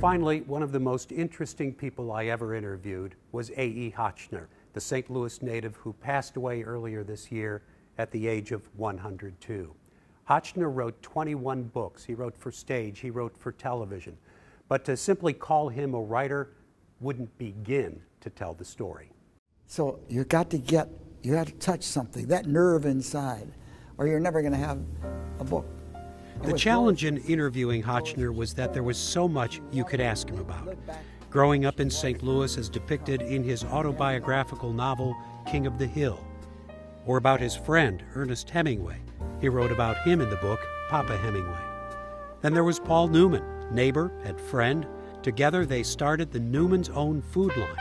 Finally, one of the most interesting people I ever interviewed was A.E. Hotchner, the St. Louis native who passed away earlier this year at the age of 102. Hotchner wrote 21 books. He wrote for stage, he wrote for television. But to simply call him a writer wouldn't begin to tell the story. So you got to get, you got to touch something, that nerve inside, or you're never going to have a book. The challenge in interviewing Hotchner was that there was so much you could ask him about. Growing up in St. Louis as depicted in his autobiographical novel King of the Hill, or about his friend Ernest Hemingway. He wrote about him in the book Papa Hemingway. Then there was Paul Newman, neighbor and friend. Together they started the Newman's Own Food Line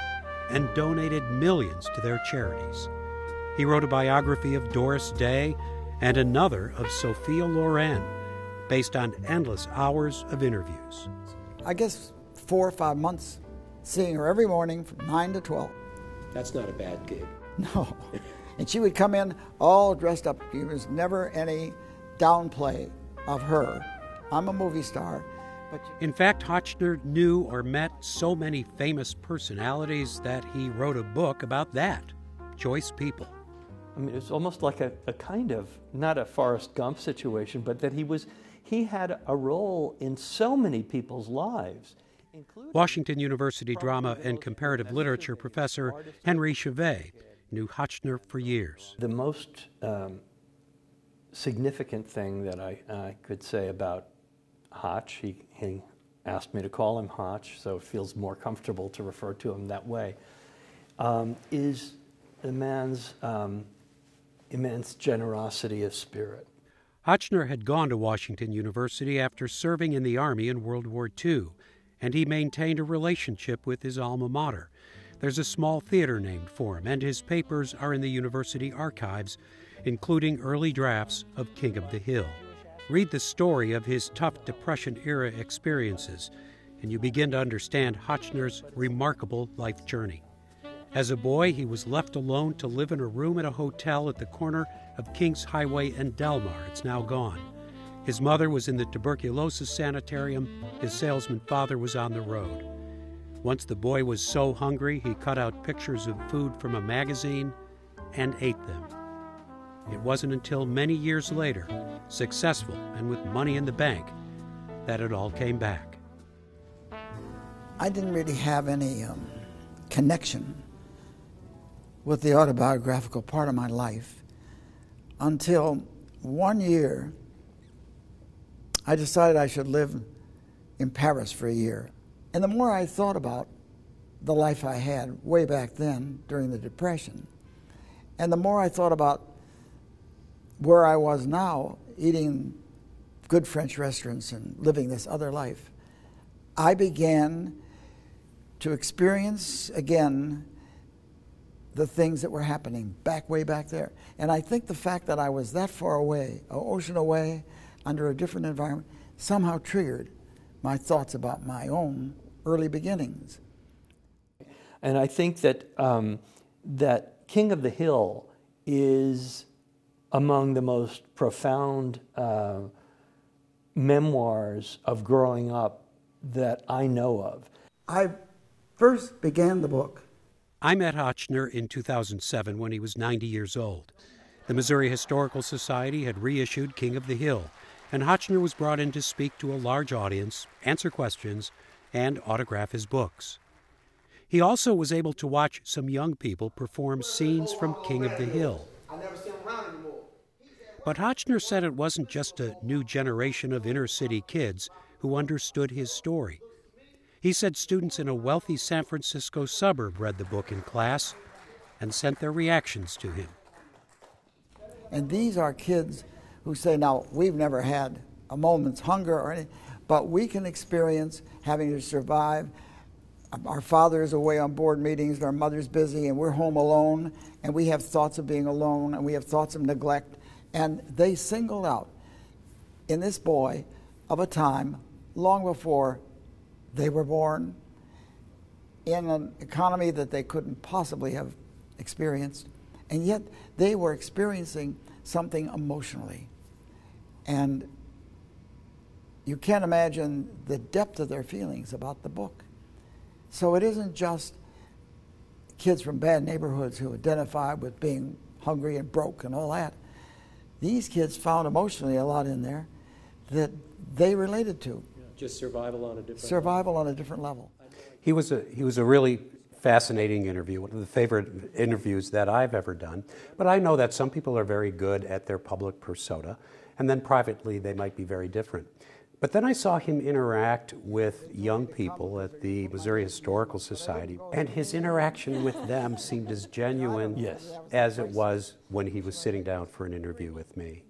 and donated millions to their charities. He wrote a biography of Doris Day and another of Sophia Loren, based on endless hours of interviews. I guess four or five months seeing her every morning from 9 to 12. That's not a bad gig. No. and she would come in all dressed up. There was never any downplay of her. I'm a movie star. But In fact, Hotchner knew or met so many famous personalities that he wrote a book about that choice people. I mean, it's almost like a, a kind of, not a Forrest Gump situation, but that he was he had a role in so many people's lives. Washington University drama and comparative literature professor Henry Schvey knew Hotchner for years. The most um, significant thing that I, I, could say about Hotch, he, he asked me to call him Hotch, so it feels more comfortable to refer to him that way, um, is the man's um, immense generosity of spirit. Hotchner had gone to Washington University after serving in the Army in World War II, and he maintained a relationship with his alma mater. There's a small theater named for him, and his papers are in the university archives, including early drafts of King of the Hill. Read the story of his tough Depression era experiences, and you begin to understand Hotchner's remarkable life journey. As a boy, he was left alone to live in a room at a hotel at the corner of Kings Highway and Delmar. It's now gone. His mother was in the tuberculosis sanitarium. His salesman father was on the road. Once the boy was so hungry, he cut out pictures of food from a magazine and ate them. It wasn't until many years later, successful and with money in the bank, that it all came back. I didn't really have any um, connection with the autobiographical part of my life until one year I decided I should live in Paris for a year. And the more I thought about the life I had way back then during the Depression, and the more I thought about where I was now, eating good French restaurants and living this other life, I began to experience again the things that were happening back way back there. And I think the fact that I was that far away, an ocean away, under a different environment, somehow triggered my thoughts about my own early beginnings. And I think that um, that King of the Hill is among the most profound uh, memoirs of growing up that I know of. I first began the book I met Hotchner in 2007 when he was 90 years old. The Missouri Historical Society had reissued King of the Hill, and Hotchner was brought in to speak to a large audience, answer questions, and autograph his books. He also was able to watch some young people perform scenes from King of the Hill. But Hotchner said it wasn't just a new generation of inner city kids who understood his story. He said students in a wealthy San Francisco suburb read the book in class and sent their reactions to him. And these are kids who say, now, we've never had a moment's hunger or anything, but we can experience having to survive. Our father is away on board meetings, our mother's busy, and we're home alone, and we have thoughts of being alone, and we have thoughts of neglect. And they singled out in this boy of a time long before they were born in an economy that they couldn't possibly have experienced, and yet they were experiencing something emotionally. And you can't imagine the depth of their feelings about the book. So it isn't just kids from bad neighborhoods who identify with being hungry and broke and all that. These kids found emotionally a lot in there that they related to. Just survival on a different Survival on a different level. He was a he was a really fascinating interview, one of the favorite interviews that I've ever done. But I know that some people are very good at their public persona, and then privately they might be very different. But then I saw him interact with young people at the Missouri Historical Society, and his interaction with them seemed as genuine Yes. as it was when he was sitting down for an interview with me.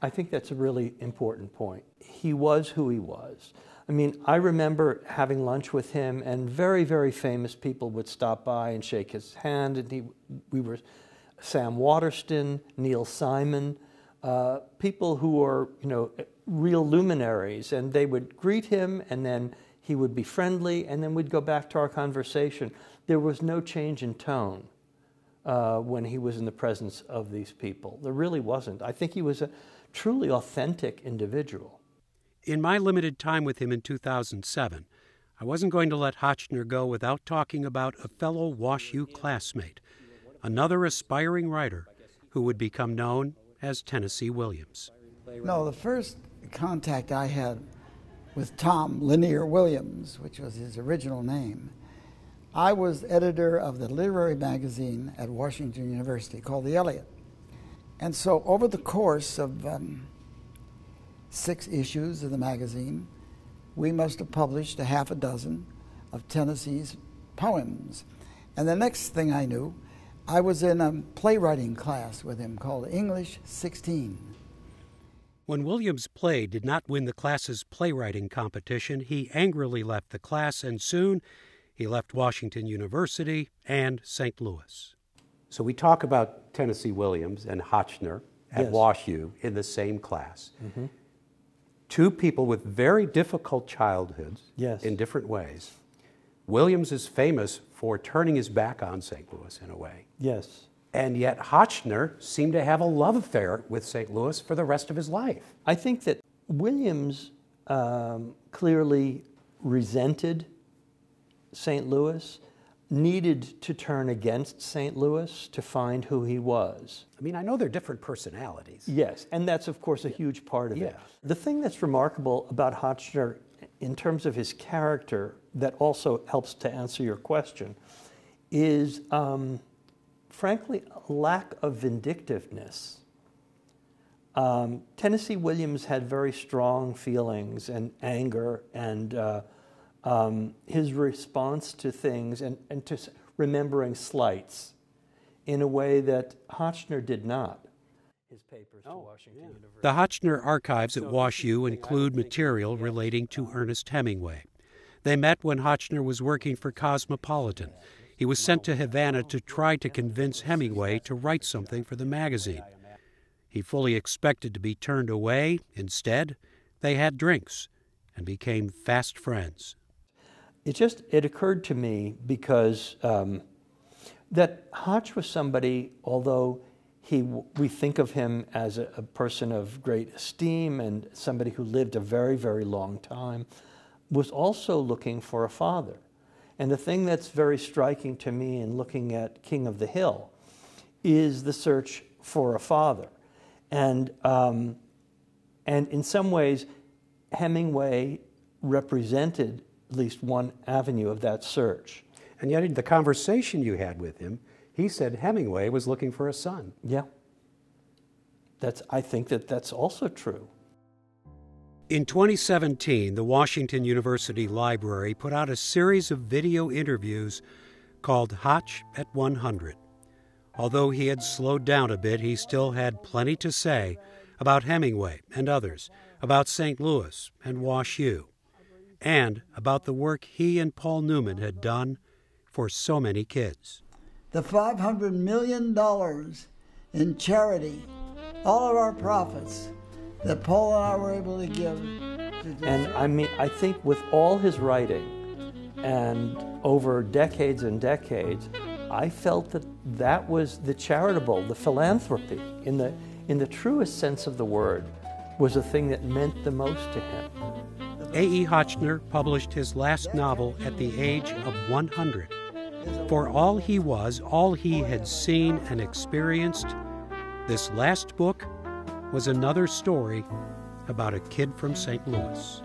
I think that's a really important point. He was who he was. I mean, I remember having lunch with him, and very, very famous people would stop by and shake his hand. And he, we were Sam Waterston, Neil Simon, uh, people who were, you know, real luminaries, and they would greet him, and then he would be friendly, and then we'd go back to our conversation. There was no change in tone uh, when he was in the presence of these people. There really wasn't. I think he was a truly authentic individual. In my limited time with him in 2007, I wasn't going to let Hotchner go without talking about a fellow Wash U classmate, another aspiring writer who would become known as Tennessee Williams. No, the first contact I had with Tom Lanier Williams, which was his original name, I was editor of the literary magazine at Washington University called The Eliot. And so, over the course of um, six issues of the magazine, we must have published a half a dozen of Tennessee's poems. And the next thing I knew, I was in a playwriting class with him called English 16. When Williams' play did not win the class's playwriting competition, he angrily left the class and soon he left Washington University and St. Louis. So we talk about Tennessee Williams and Hotchner at Yes. Wash U in the same class. Mm-hmm. Two people with very difficult childhoods Yes. in different ways. Williams is famous for turning his back on St. Louis in a way. Yes. And yet Hotchner seemed to have a love affair with St. Louis for the rest of his life. I think that Williams um, clearly resented St. Louis, needed to turn against St. Louis to find who he was. I mean, I know they're different personalities. Yes, and that's of course a huge part of it. Yeah. The thing that's remarkable about Hotchner in terms of his character that also helps to answer your question is um, frankly a lack of vindictiveness. Um, Tennessee Williams had very strong feelings and anger and uh, um, his response to things and, and to remembering slights in a way that Hotchner did not. His papers to Washington University. The Hotchner archives at Wash U include material relating to Ernest Hemingway. They met when Hotchner was working for Cosmopolitan. He was sent to Havana to try to convince Hemingway to write something for the magazine. He fully expected to be turned away. Instead, they had drinks and became fast friends. It just it occurred to me because um, that Hotch was somebody, although he we think of him as a, a person of great esteem and somebody who lived a very very long time, was also looking for a father. And the thing that's very striking to me in looking at King of the Hill is the search for a father, and um, and in some ways, Hemingway represented at least one avenue of that search. And yet, in the conversation you had with him, he said Hemingway was looking for a son. Yeah. That's, I think that that's also true. In 2017, the Washington University Library put out a series of video interviews called Hotch at 100. Although he had slowed down a bit, he still had plenty to say about Hemingway and others, about St. Louis and Wash U, and about the work he and Paul Newman had done for so many kids. The $500 million in charity, all of our profits that Paul and I were able to give. To And I mean, I think with all his writing and over decades and decades, I felt that that was the charitable, the philanthropy, in the, in the truest sense of the word, was the thing that meant the most to him. A.E. Hotchner published his last novel at the age of 100. For all he was, all he had seen and experienced, this last book was another story about a kid from St. Louis.